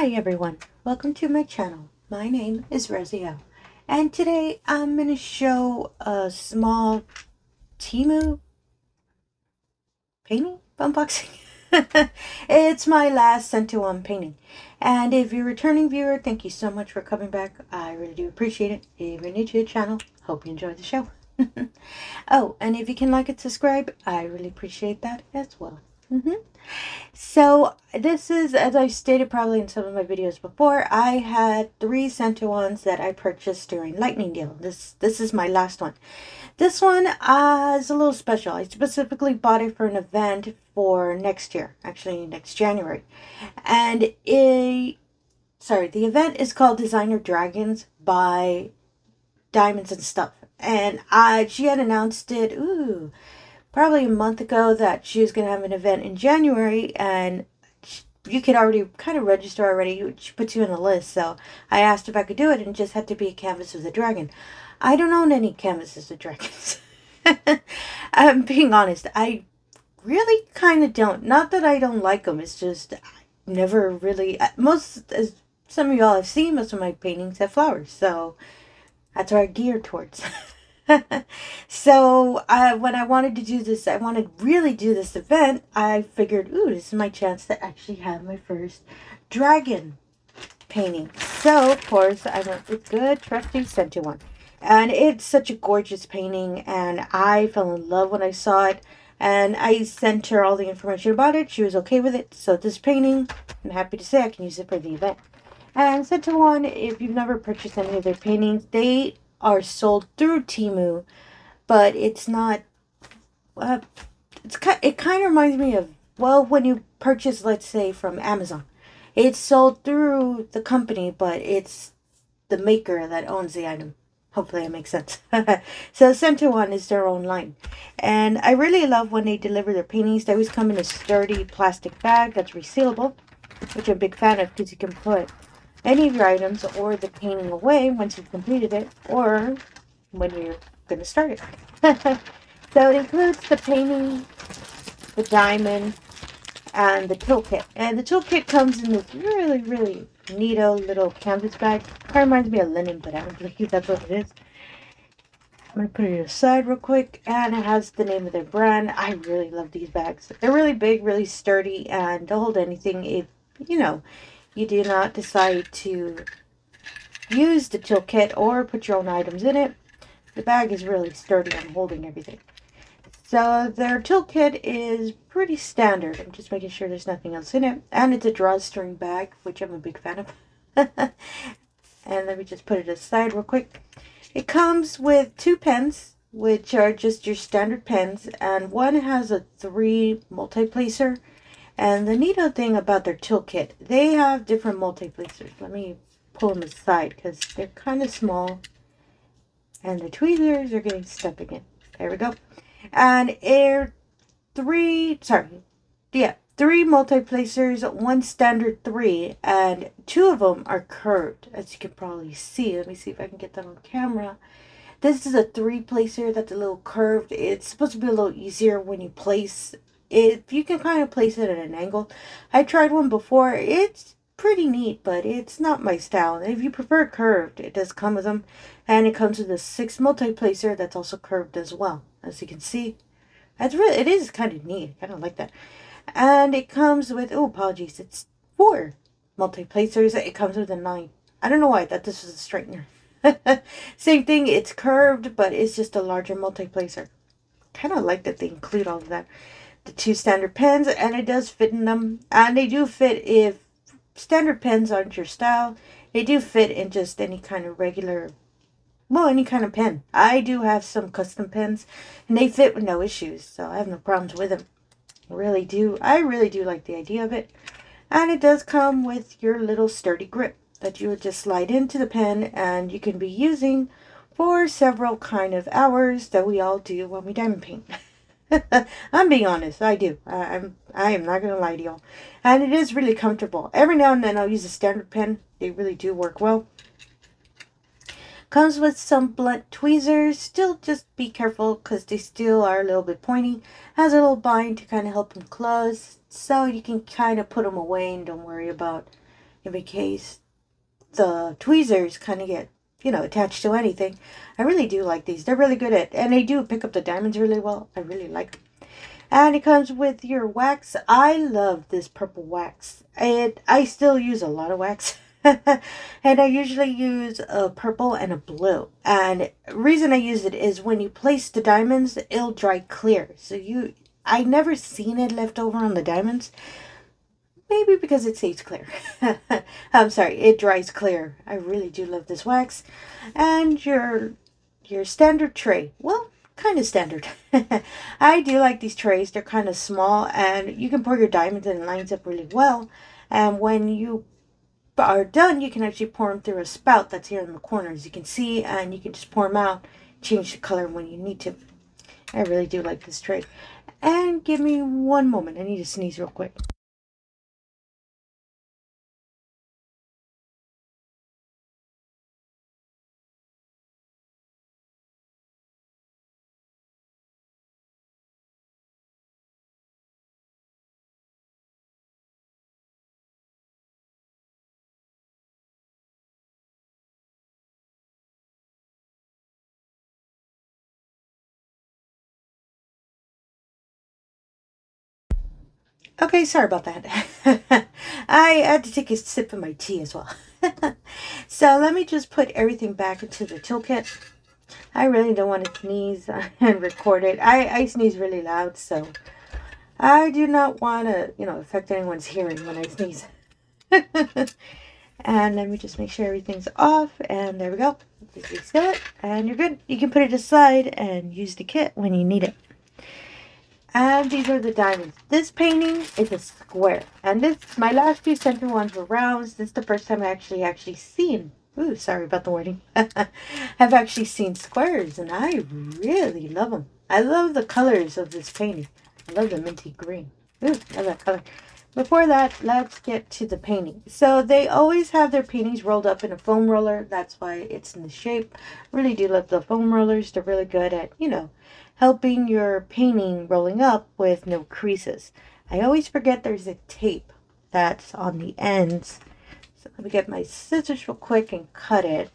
Hi everyone, welcome to my channel. My name is Rosy O, and today I'm going to show a small Temu painting unboxing. it's my last Centuan painting. And if you're a returning viewer, thank you so much for coming back. I really do appreciate it. If you're new to the channel, hope you enjoy the show. oh, and if you can like and subscribe, I really appreciate that as well. Mm -hmm. So this is, as I stated probably in some of my videos before, I had three Centuans that I purchased during Lightning Deal. This this is my last one. This one uh, is a little special. I specifically bought it for an event for next year, actually next January. And it, sorry, the event is called Designer Dragons by Diamonds and Stuff. And I, she had announced it, ooh, probably a month ago that she was going to have an event in January and you could already kind of register already. She puts you in the list. So I asked if I could do it and it just had to be a canvas of the dragon. I don't own any canvases of dragons. I'm being honest. I really kind of don't. Not that I don't like them. It's just I never really. Most, as some of y'all have seen, most of my paintings have flowers. So that's what I gear towards. so uh, when I wanted to do this, I wanted to really do this event, I figured, ooh, this is my chance to actually have my first dragon painting. So, of course, I went with good, trusty one, And it's such a gorgeous painting, and I fell in love when I saw it. And I sent her all the information about it. She was okay with it. So this painting, I'm happy to say I can use it for the event. And Centuan, if you've never purchased any of their paintings, they are sold through Temu, but it's not. Uh, it's it kind of reminds me of well when you purchase, let's say, from Amazon. It's sold through the company, but it's the maker that owns the item. Hopefully, it makes sense. so, Center One is their own line, and I really love when they deliver their paintings. They always come in a sturdy plastic bag that's resealable, which I'm a big fan of because you can put any of your items or the painting away once you've completed it or when you're going to start it. so it includes the painting, the diamond, and the toolkit. And the toolkit comes in this really, really neato little canvas bag. Kind of reminds me of linen, but I don't believe that's what it is. I'm going to put it aside real quick. And it has the name of their brand. I really love these bags. They're really big, really sturdy, and they'll hold anything if, you know, you do not decide to use the tool kit or put your own items in it, the bag is really sturdy on holding everything. So their toolkit is pretty standard. I'm just making sure there's nothing else in it. And it's a drawstring bag, which I'm a big fan of. and let me just put it aside real quick. It comes with two pens, which are just your standard pens. And one has a three multi-placer and the neat thing about their toolkit, they have different multi-placers. Let me pull them aside because they're kind of small. And the tweezers are getting stuck again. There we go. And air three, sorry, yeah, three multi-placers, one standard three, and two of them are curved, as you can probably see. Let me see if I can get that on camera. This is a three placer that's a little curved. It's supposed to be a little easier when you place if you can kind of place it at an angle. I tried one before. It's pretty neat, but it's not my style. If you prefer curved, it does come with them. And it comes with a six multi-placer that's also curved as well. As you can see, that's really, it is kind of neat. I kind of like that. And it comes with, oh, apologies, it's four multi-placers. It comes with a nine. I don't know why I thought this was a straightener. Same thing, it's curved, but it's just a larger multi-placer. Kind of like that they include all of that the two standard pens and it does fit in them. And they do fit if standard pens aren't your style. They do fit in just any kind of regular well any kind of pen. I do have some custom pens and they fit with no issues so i have no problems with them. Really do i really do like the idea of it. And it does come with your little sturdy grip that you would just slide into the pen and you can be using for several kind of hours that we all do when we diamond paint I'm being honest. I do. I, I'm. I am not gonna lie to y'all, and it is really comfortable. Every now and then I'll use a standard pen. They really do work well. Comes with some blunt tweezers. Still, just be careful because they still are a little bit pointy. Has a little bind to kind of help them close, so you can kind of put them away and don't worry about in case the tweezers kind of get, you know, attached to anything. I really do like these. They're really good at, and they do pick up the diamonds really well. I really like them. And it comes with your wax. I love this purple wax. It, I still use a lot of wax. and I usually use a purple and a blue. And reason I use it is when you place the diamonds, it'll dry clear. So you, I never seen it left over on the diamonds. Maybe because it stays clear. I'm sorry, it dries clear. I really do love this wax. And your your standard tray. Well, kind of standard. I do like these trays. They're kind of small and you can pour your diamonds and it lines up really well. And when you are done, you can actually pour them through a spout that's here in the corner as you can see and you can just pour them out, change the color when you need to. I really do like this tray. And give me one moment. I need to sneeze real quick. Okay, sorry about that. I had to take a sip of my tea as well. so let me just put everything back into the toolkit. I really don't want to sneeze and record it. I, I sneeze really loud, so I do not want to, you know, affect anyone's hearing when I sneeze. and let me just make sure everything's off. And there we go. Just it, and you're good. You can put it aside and use the kit when you need it. And these are the diamonds. This painting is a square. And this, my last few center ones were rounds. This is the first time I actually, actually seen, ooh, sorry about the wording, I've actually seen squares. And I really love them. I love the colors of this painting. I love the minty green. Ooh, love that color. Before that, let's get to the painting. So they always have their paintings rolled up in a foam roller. That's why it's in the shape. Really do love the foam rollers. They're really good at, you know, helping your painting rolling up with no creases. I always forget there's a tape that's on the ends. So let me get my scissors real quick and cut it.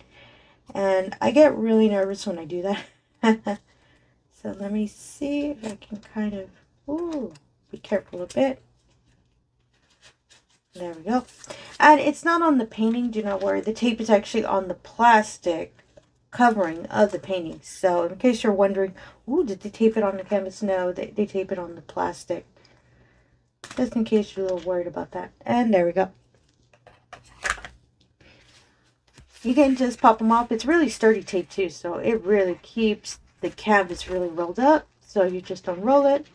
And I get really nervous when I do that. so let me see if I can kind of, ooh, be careful a bit. There we go. And it's not on the painting, do not worry. The tape is actually on the plastic covering of the painting. So in case you're wondering, ooh, did they tape it on the canvas? No, they, they tape it on the plastic. Just in case you're a little worried about that. And there we go. You can just pop them off. It's really sturdy tape too, so it really keeps the canvas really rolled up. So you just unroll it.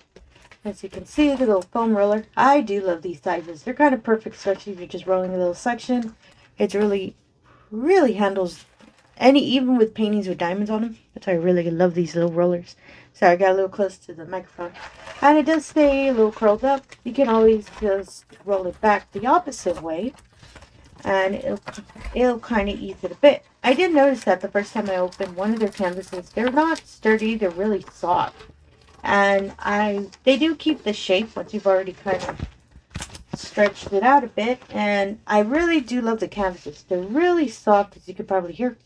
As you can see, the little foam roller. I do love these sizes. They're kind of perfect, especially if you're just rolling a little section. It's really, really handles any, even with paintings with diamonds on them. That's why I really love these little rollers. Sorry, I got a little close to the microphone. And it does stay a little curled up. You can always just roll it back the opposite way. And it'll, it'll kind of ease it a bit. I did notice that the first time I opened one of their canvases. They're not sturdy. They're really soft. And I they do keep the shape once you've already kind of stretched it out a bit. And I really do love the canvases. They're really soft, as you can probably hear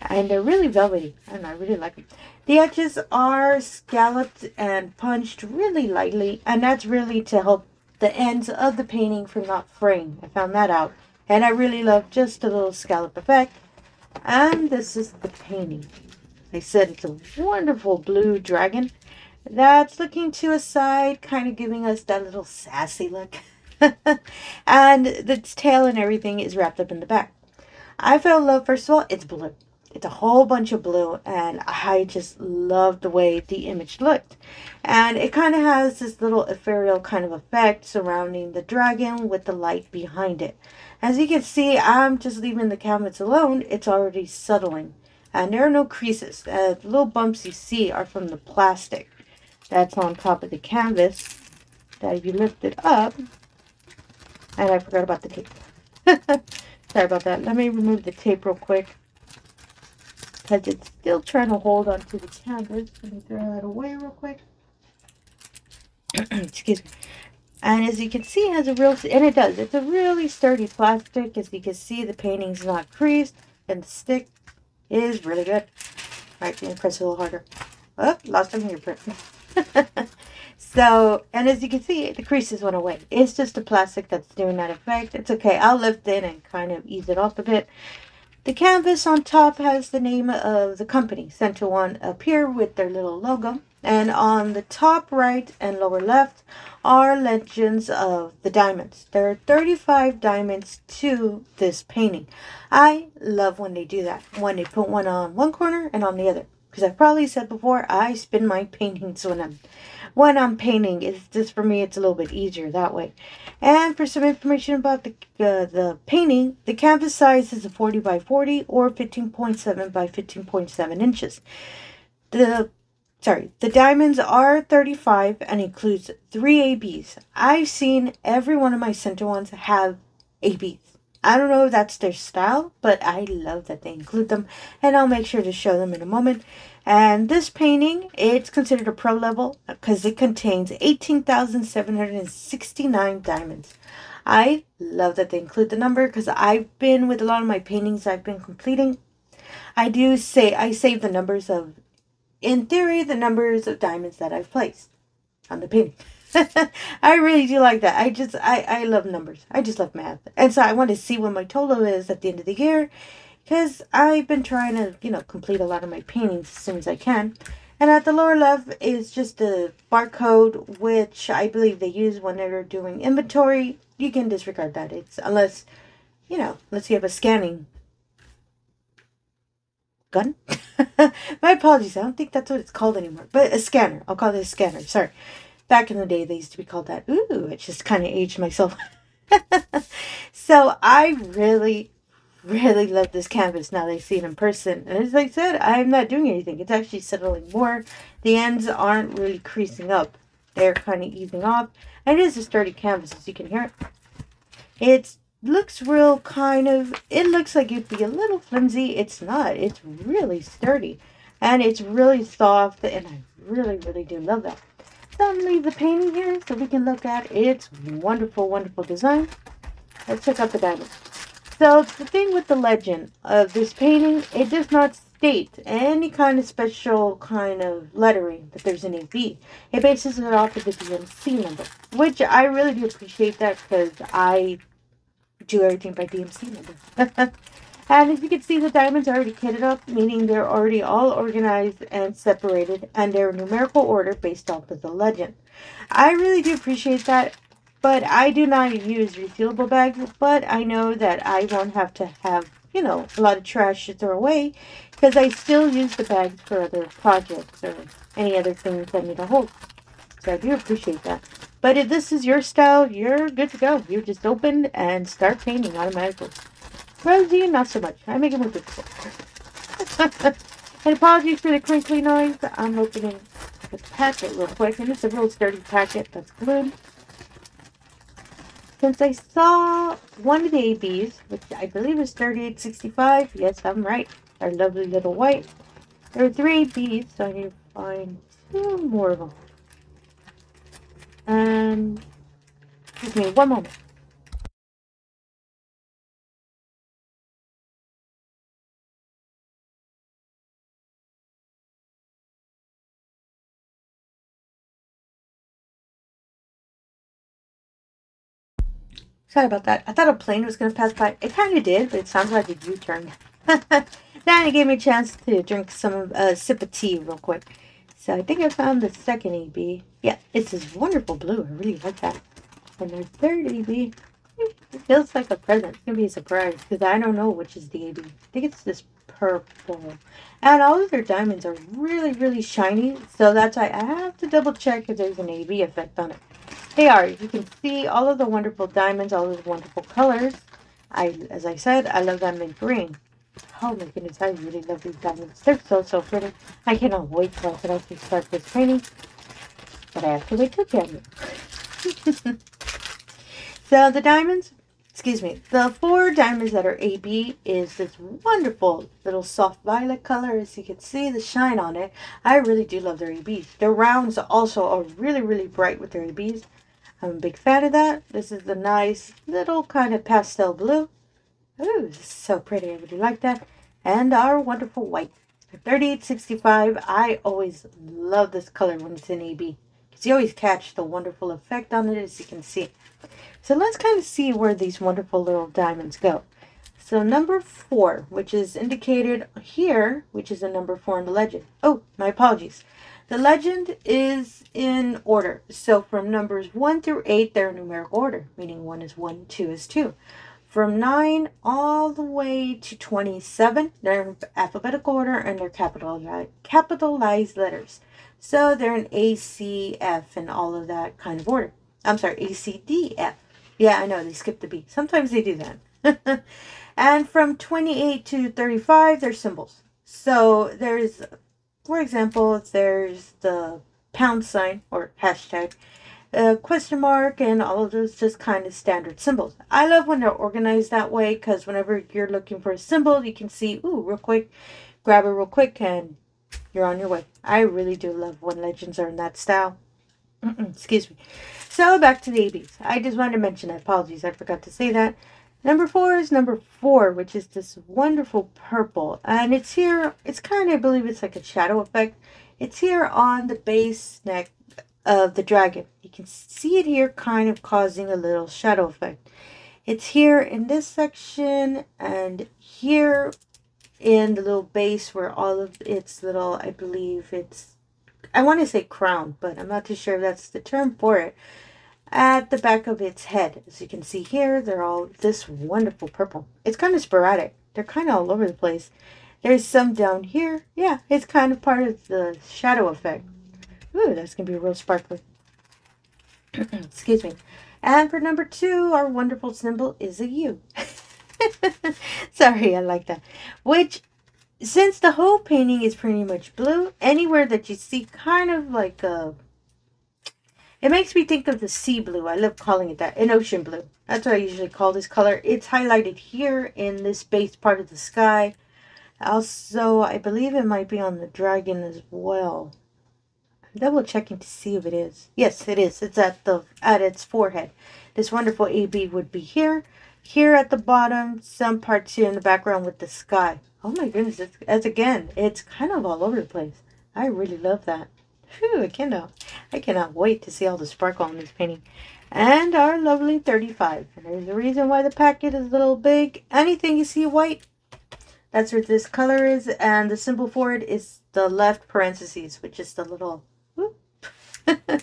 and they're really velvety. and I really like them. The edges are scalloped and punched really lightly, and that's really to help the ends of the painting from not fraying. I found that out. And I really love just a little scallop effect. And this is the painting. I said it's a wonderful blue dragon that's looking to a side, kind of giving us that little sassy look. and its tail and everything is wrapped up in the back. I fell in love, first of all, it's blue. It's a whole bunch of blue, and I just love the way the image looked. And it kind of has this little ethereal kind of effect surrounding the dragon with the light behind it. As you can see, I'm just leaving the canvas alone. It's already settling. And there are no creases. Uh, the little bumps you see are from the plastic that's on top of the canvas. That you lift it up, and I forgot about the tape. Sorry about that. Let me remove the tape real quick because it's still trying to hold onto the canvas. Let me throw that away real quick. Excuse me. And as you can see, it has a real, and it does, it's a really sturdy plastic. As you can see, the painting's not creased, and the stick is really good. All right, you press a little harder? Oh, lost a fingerprint. so, and as you can see, the creases went away. It's just the plastic that's doing that effect. It's okay. I'll lift it and kind of ease it off a bit. The canvas on top has the name of the company, Center One, up here with their little logo. And on the top right and lower left are legends of the diamonds. There are 35 diamonds to this painting. I love when they do that, when they put one on one corner and on the other. Because I've probably said before, I spin my paintings when I'm when I'm painting. It's just for me, it's a little bit easier that way. And for some information about the, uh, the painting, the canvas size is a 40 by 40 or 15.7 by 15.7 inches. The sorry, the diamonds are 35 and includes three ABs. I've seen every one of my center ones have ABs. I don't know if that's their style, but I love that they include them, and I'll make sure to show them in a moment. And this painting, it's considered a pro level because it contains 18,769 diamonds. I love that they include the number because I've been with a lot of my paintings I've been completing. I do say I save the numbers of, in theory, the numbers of diamonds that I've placed on the painting. I really do like that. I just I I love numbers. I just love math, and so I want to see what my total is at the end of the year because I've been trying to, you know, complete a lot of my paintings as soon as I can. And at the lower left is just a barcode, which I believe they use when they're doing inventory. You can disregard that. It's unless, you know, unless you have a scanning gun. my apologies. I don't think that's what it's called anymore. But a scanner. I'll call it a scanner. Sorry. Back in the day, they used to be called that. Ooh, it just kind of aged myself. so I really, really love this canvas now they see it in person. And as I said, I'm not doing anything. It's actually settling more. The ends aren't really creasing up. They're kind of easing off. And it is a sturdy canvas, as you can hear. It looks real kind of, it looks like it'd be a little flimsy. It's not. It's really sturdy. And it's really soft. And I really, really do love that. So I'm leave the painting here so we can look at its wonderful, wonderful design. Let's check out the diamond. So the thing with the legend of this painting, it does not state any kind of special kind of lettering that there's an AB. It bases it off of the DMC number, which I really do appreciate that because I do everything by DMC number. and as you can see, the diamonds are already kitted up, meaning they're already all organized and separated, and they're in numerical order based off of the legend. I really do appreciate that but I do not use refillable bags, but I know that I won't have to have, you know, a lot of trash to throw away because I still use the bags for other projects or any other things I need to hold. So I do appreciate that. But if this is your style, you're good to go. You just open and start painting automatically. Rosie, not so much. I make it more difficult. and apologies for the crinkly noise. I'm opening the packet real quick. And it's a real sturdy packet that's glued. Since I saw one of the ABs, which I believe is 3865, yes, I'm right, our lovely little white. There are three ABs, so I need to find two more of them. And, um, excuse me, one moment. Sorry about that. I thought a plane was going to pass by. It kind of did, but it sounds like a U-turn. then it gave me a chance to drink some uh, sip of tea real quick. So I think I found the second AB. Yeah, it's this wonderful blue. I really like that. And the third AB, it feels like a present. It's going to be a surprise because I don't know which is the AB. I think it's this purple. And all of their diamonds are really, really shiny. So that's why I have to double check if there's an AB effect on it. They are. You can see all of the wonderful diamonds, all of the wonderful colors. I, as I said, I love them in green. Oh my goodness, I really love these diamonds. They're so, so pretty. I cannot wait till I can actually start this painting. But I have to wait till January. so the diamonds, excuse me, the four diamonds that are AB is this wonderful little soft violet color. As you can see, the shine on it. I really do love their ABs. Their rounds also are really, really bright with their ABs. I'm a big fan of that. This is the nice little kind of pastel blue. Ooh, this is so pretty. I really like that. And our wonderful white. 3865. I always love this color when it's in AB. Because you always catch the wonderful effect on it as you can see. So let's kind of see where these wonderful little diamonds go. So number four, which is indicated here, which is a number four in the legend. Oh, my apologies. The legend is in order. So from numbers 1 through 8, they're in numerical order, meaning 1 is 1, 2 is 2. From 9 all the way to 27, they're in alphabetical order and they're capitalized, capitalized letters. So they're in A, C, F, and all of that kind of order. I'm sorry, A, C, D, F. Yeah, I know, they skip the B. Sometimes they do that. and from 28 to 35, they're symbols. So there's for example, there's the pound sign or hashtag, uh, question mark, and all of those just kind of standard symbols. I love when they're organized that way because whenever you're looking for a symbol, you can see, ooh, real quick, grab it real quick, and you're on your way. I really do love when legends are in that style. Excuse me. So back to the ABs. I just wanted to mention that. Apologies, I forgot to say that. Number four is number four, which is this wonderful purple. And it's here, it's kind of, I believe it's like a shadow effect. It's here on the base neck of the dragon. You can see it here kind of causing a little shadow effect. It's here in this section and here in the little base where all of its little, I believe it's, I want to say crown, but I'm not too sure if that's the term for it at the back of its head. As you can see here, they're all this wonderful purple. It's kind of sporadic. They're kind of all over the place. There's some down here. Yeah, it's kind of part of the shadow effect. Ooh, that's going to be real sparkly. Excuse me. And for number two, our wonderful symbol is a U. Sorry, I like that. Which, since the whole painting is pretty much blue, anywhere that you see kind of like a it makes me think of the sea blue. I love calling it that. An ocean blue. That's what I usually call this color. It's highlighted here in this base part of the sky. Also, I believe it might be on the dragon as well. I'm double checking to see if it is. Yes, it is. It's at the at its forehead. This wonderful AB would be here. Here at the bottom, some parts here in the background with the sky. Oh my goodness, as again, it's kind of all over the place. I really love that. Whew, I cannot, I cannot wait to see all the sparkle on this painting. And our lovely 35. And there's a reason why the packet is a little big. Anything you see white, that's what this color is. And the symbol for it is the left parentheses, which is the little...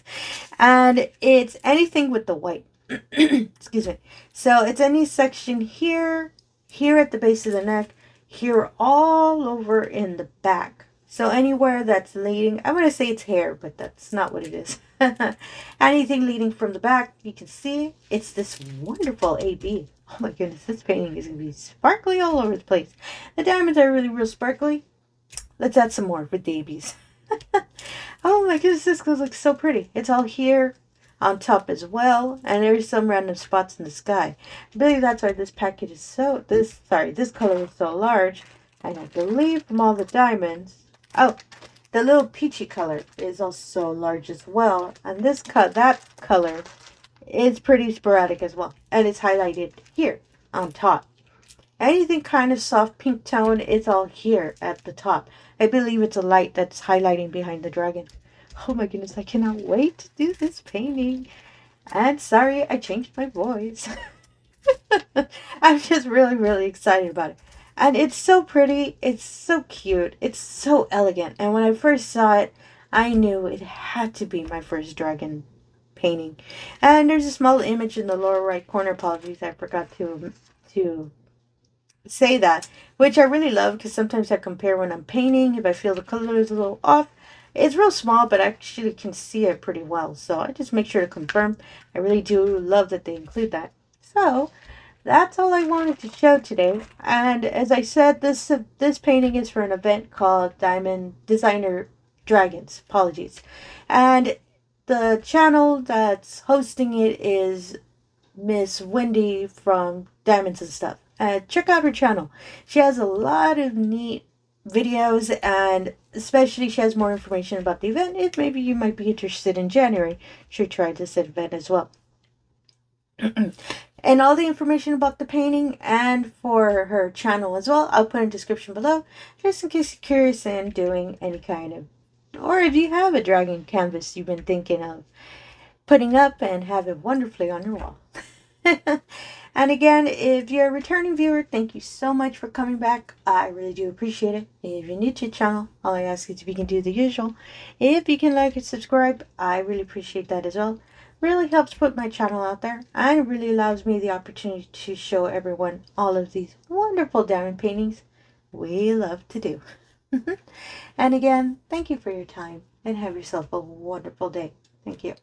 and it's anything with the white. Excuse me. So it's any section here, here at the base of the neck, here all over in the back so anywhere that's leading, I'm going to say it's hair, but that's not what it is. Anything leading from the back, you can see it's this wonderful AB. Oh my goodness, this painting is going to be sparkly all over the place. The diamonds are really real sparkly. Let's add some more with ABs. oh my goodness, this looks so pretty. It's all here on top as well. And there's some random spots in the sky. I believe that's why this packet is so, this, sorry, this color is so large. And I believe from all the diamonds, Oh, the little peachy color is also large as well. And this cut, that color is pretty sporadic as well. And it's highlighted here on top. Anything kind of soft pink tone, is all here at the top. I believe it's a light that's highlighting behind the dragon. Oh my goodness, I cannot wait to do this painting. And sorry, I changed my voice. I'm just really, really excited about it. And it's so pretty. It's so cute. It's so elegant. And when I first saw it, I knew it had to be my first dragon painting. And there's a small image in the lower right corner. Apologies, I forgot to to say that, which I really love because sometimes I compare when I'm painting. If I feel the color is a little off, it's real small, but I actually can see it pretty well. So I just make sure to confirm. I really do love that they include that. So that's all I wanted to show today. And as I said, this uh, this painting is for an event called Diamond Designer Dragons. Apologies. And the channel that's hosting it is Miss Wendy from Diamonds and Stuff. Uh, check out her channel. She has a lot of neat videos and especially she has more information about the event if maybe you might be interested in January. She tried this event as well. and all the information about the painting and for her channel as well, I'll put in description below, just in case you're curious and doing any kind of, or if you have a dragon canvas you've been thinking of putting up and have it wonderfully on your wall. and again, if you're a returning viewer, thank you so much for coming back. I really do appreciate it. If you're new to the channel, all I ask is if you can do the usual. If you can like and subscribe, I really appreciate that as well. Really helps put my channel out there and really allows me the opportunity to show everyone all of these wonderful diamond paintings we love to do. and again, thank you for your time and have yourself a wonderful day. Thank you.